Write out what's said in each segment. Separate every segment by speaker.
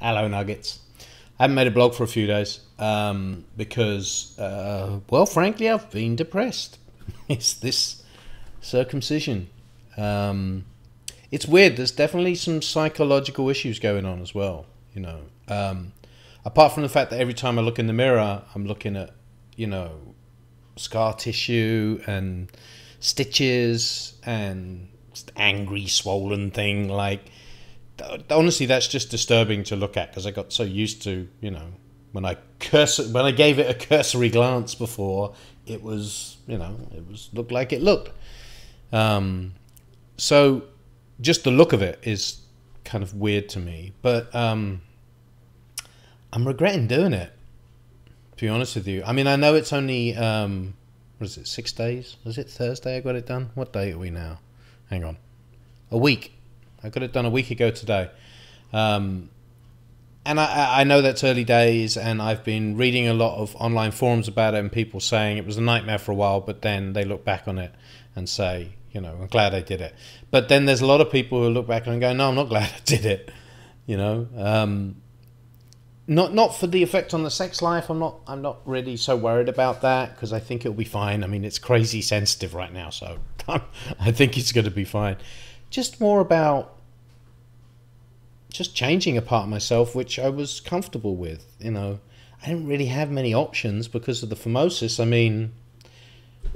Speaker 1: Hello, Nuggets. I haven't made a blog for a few days um, because, uh, well, frankly, I've been depressed. it's this circumcision. Um, it's weird. There's definitely some psychological issues going on as well. You know, um, apart from the fact that every time I look in the mirror, I'm looking at, you know, scar tissue and stitches and angry, swollen thing. Like, honestly, that's just disturbing to look at because I got so used to, you know, when I curse when I gave it a cursory glance before, it was, you know, it was looked like it looked. Um, so just the look of it is kind of weird to me, but um, I'm regretting doing it. To be honest with you, I mean, I know it's only um, what is it, six days? Was it Thursday? I got it done. What day are we now? Hang on, a week. I got it done a week ago today. Um, and I, I know that's early days, and I've been reading a lot of online forums about it, and people saying it was a nightmare for a while, but then they look back on it and say, you know, I'm glad I did it. But then there's a lot of people who look back and go, no, I'm not glad I did it. You know, um, not not for the effect on the sex life. I'm not I'm not really so worried about that because I think it'll be fine. I mean, it's crazy sensitive right now, so I think it's going to be fine. Just more about just changing a part of myself which I was comfortable with. You know, I didn't really have many options because of the phimosis. I mean,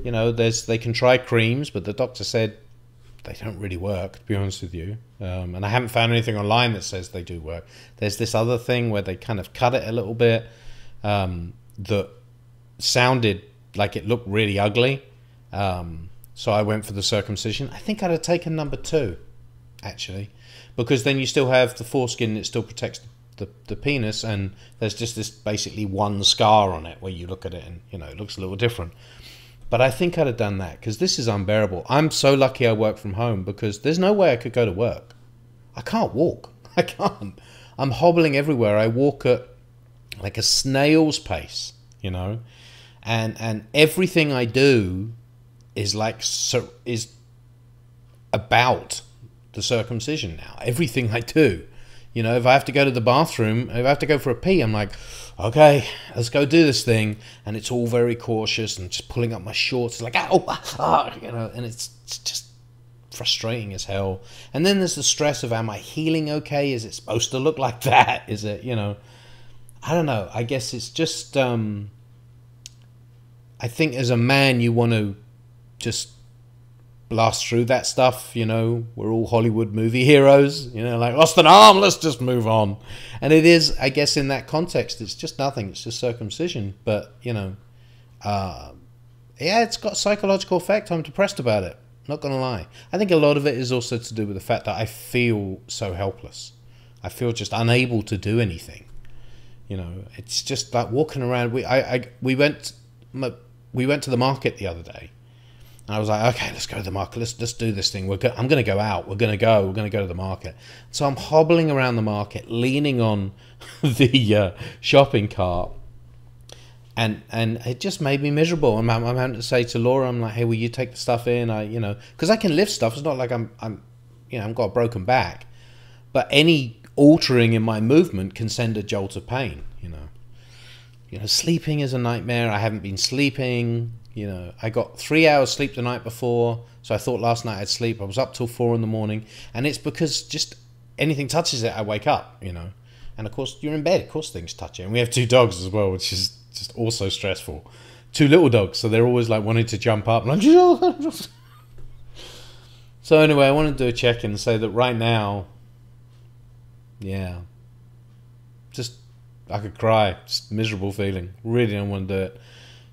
Speaker 1: you know, there's they can try creams, but the doctor said they don't really work. To be honest with you, um, and I haven't found anything online that says they do work. There's this other thing where they kind of cut it a little bit um, that sounded like it looked really ugly. Um, so I went for the circumcision. I think I'd have taken number two, actually, because then you still have the foreskin that still protects the, the penis, and there's just this basically one scar on it where you look at it and you know it looks a little different. But I think I'd have done that because this is unbearable. I'm so lucky I work from home because there's no way I could go to work. I can't walk. I can't. I'm hobbling everywhere. I walk at like a snail's pace, you know, and and everything I do is like so is about the circumcision now. Everything I do, you know, if I have to go to the bathroom, if I have to go for a pee, I'm like, okay, let's go do this thing. And it's all very cautious and just pulling up my shorts, like, oh, ah, you know, and it's, it's just frustrating as hell. And then there's the stress of, am I healing okay? Is it supposed to look like that? Is it, you know, I don't know. I guess it's just, um, I think as a man, you want to just blast through that stuff. You know, we're all Hollywood movie heroes. You know, like lost an arm, let's just move on. And it is, I guess, in that context, it's just nothing. It's just circumcision. But you know, uh, yeah, it's got psychological effect. I'm depressed about it. Not gonna lie. I think a lot of it is also to do with the fact that I feel so helpless. I feel just unable to do anything. You know, it's just like walking around. We I, I we went we went to the market the other day and I was like, okay, let's go to the market. Let's let's do this thing. We're go- I'm going to go out. We're going to go. We're going to go to the market. So I'm hobbling around the market, leaning on the uh, shopping cart, and and it just made me miserable. I'm, I'm having to say to Laura, I'm like, hey, will you take the stuff in? I, you know, because I can lift stuff. It's not like I'm I'm, you know, I've got a broken back, but any altering in my movement can send a jolt of pain. You know, you know, sleeping is a nightmare. I haven't been sleeping you know, I got three hours sleep the night before, so I thought last night I'd sleep. I was up till four in the morning, and it's because just anything touches it, I wake up. You know, and of course you're in bed. Of course things touch it. And we have two dogs as well, which is just also stressful. Two little dogs, so they're always like wanting to jump up. So anyway, I want to do a check in and say that right now, yeah, just I could cry. Just miserable feeling. Really don't want to do it.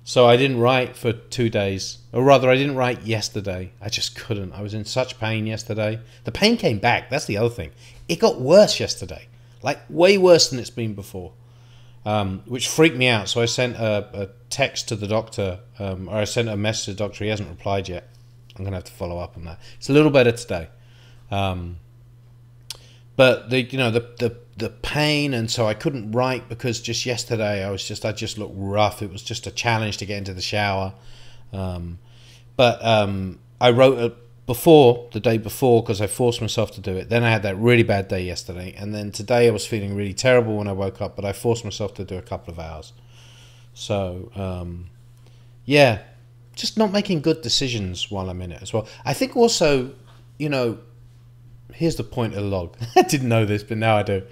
Speaker 1: So I didn't write for two days, or rather, I didn't write yesterday. I just couldn't. I was in such pain yesterday. The pain came back. That's the other thing. It got worse yesterday, like way worse than it's been before, um, which freaked me out. So I sent a, a text to the doctor, um, or I sent a message to the doctor. He hasn't replied yet. I'm gonna have to follow up on that. It's a little better today. Um, but the you know the the the pain and so I couldn't write because just yesterday I was just I just looked rough. It was just a challenge to get into the shower. Um, but um, I wrote a before the day before because I forced myself to do it. Then I had that really bad day yesterday, and then today I was feeling really terrible when I woke up, but I forced myself to do a couple of hours. So um, yeah, just not making good decisions while I'm in it as well. I think also, you know, here's the point of the log. I didn't know this, but now I do.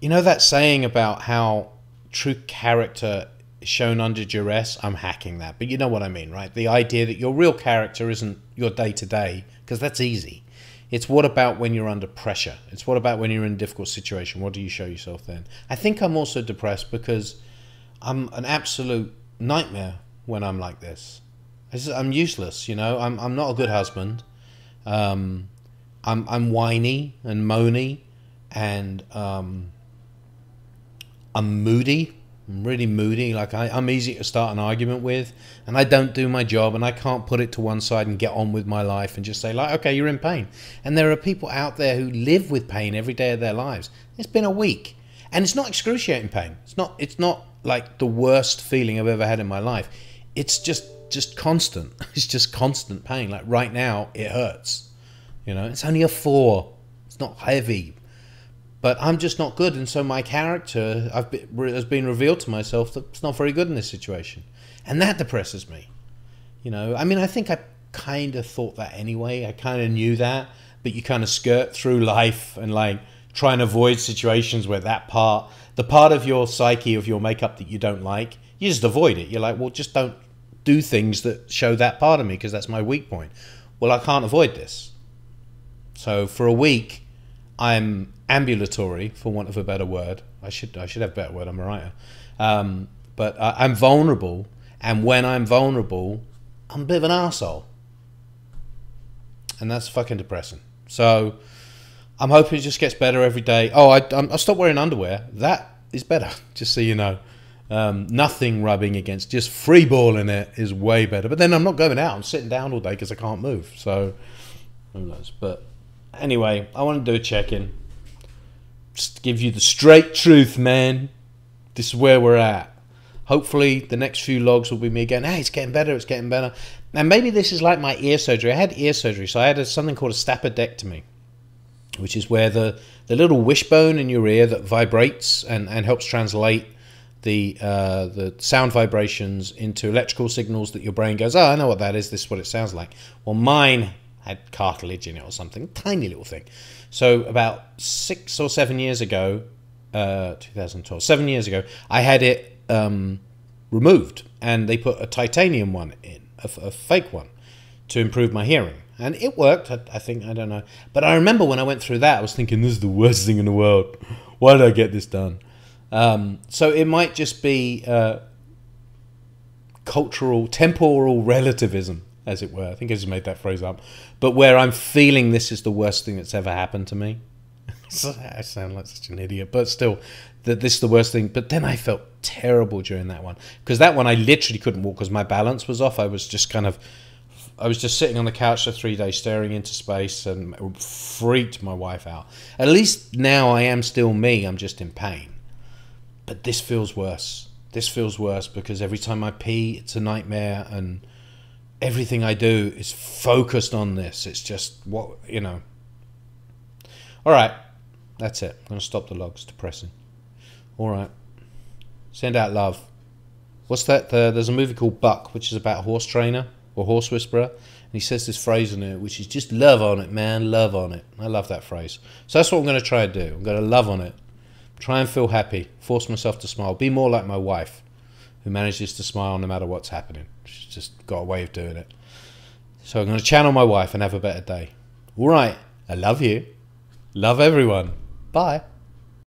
Speaker 1: You know that saying about how true character is shown under duress? I'm hacking that, but you know what I mean, right? The idea that your real character isn't your day to day, because that's easy. It's what about when you're under pressure? It's what about when you're in a difficult situation? What do you show yourself then? I think I'm also depressed because I'm an absolute nightmare when I'm like this. I'm useless, you know. I'm I'm not a good husband. Um, I'm I'm whiny and moany, and um, I'm moody. I'm really moody. Like I, I'm easy to start an argument with, and I don't do my job, and I can't put it to one side and get on with my life and just say like, okay, you're in pain. And there are people out there who live with pain every day of their lives. It's been a week, and it's not excruciating pain. It's not. It's not like the worst feeling I've ever had in my life. It's just just constant. It's just constant pain. Like right now, it hurts. You know, it's only a four. It's not heavy, but I'm just not good. And so my character I've been, has been revealed to myself that it's not very good in this situation, and that depresses me. You know, I mean, I think I kind of thought that anyway. I kind of knew that, but you kind of skirt through life and like try and avoid situations where that part, the part of your psyche of your makeup that you don't like, you just avoid it. You're like, well, just don't do things that show that part of me because that's my weak point. Well, I can't avoid this. So for a week, I'm ambulatory, for want of a better word. I should I should have a better word. I'm a writer, um, but I, I'm vulnerable, and when I'm vulnerable, I'm a bit of an asshole, and that's fucking depressing. So I'm hoping it just gets better every day. Oh, I I stopped wearing underwear. That is better, just so you know. Um, nothing rubbing against, just free balling it is way better. But then I'm not going out. I'm sitting down all day because I can't move. So who knows? But anyway, I want to do a check in. Just give you the straight truth, man. This is where we're at. Hopefully, the next few logs will be me again. Hey, it's getting better. It's getting better. And maybe this is like my ear surgery. I had ear surgery, so I had a, something called a stapedectomy, which is where the, the little wishbone in your ear that vibrates and, and helps translate the uh, the sound vibrations into electrical signals that your brain goes, oh, I know what that is. This is what it sounds like. Well, mine had cartilage in it or something, tiny little thing. So about six or seven years ago, uh, 2012, seven years ago, I had it um, removed, and they put a titanium one in, a, a, fake one, to improve my hearing. And it worked, I, I think, I don't know. But I remember when I went through that, I was thinking, this is the worst thing in the world. Why did I get this done? Um, so it might just be uh, cultural, temporal relativism, as it were. I think I just made that phrase up. But where I'm feeling this is the worst thing that's ever happened to me. I sound like such an idiot, but still, that this is the worst thing. But then I felt terrible during that one because that one I literally couldn't walk because my balance was off. I was just kind of, I was just sitting on the couch for three days, staring into space, and freaked my wife out. At least now I am still me. I'm just in pain. But this feels worse. This feels worse because every time I pee, it's a nightmare, and everything I do is focused on this. It's just what, you know. All right, that's it. I'm going to stop the logs. Depressing. All right. Send out love. What's that? There's a movie called Buck, which is about a horse trainer or horse whisperer. And he says this phrase in it, which is just love on it, man, love on it. I love that phrase. So that's what I'm going to try to do. I'm going to love on it. Try and feel happy. Force myself to smile. Be more like my wife, who manages to smile no matter what's happening. She's just got a way of doing it. So I'm going to channel my wife and have a better day. All right. I love you. Love everyone. Bye.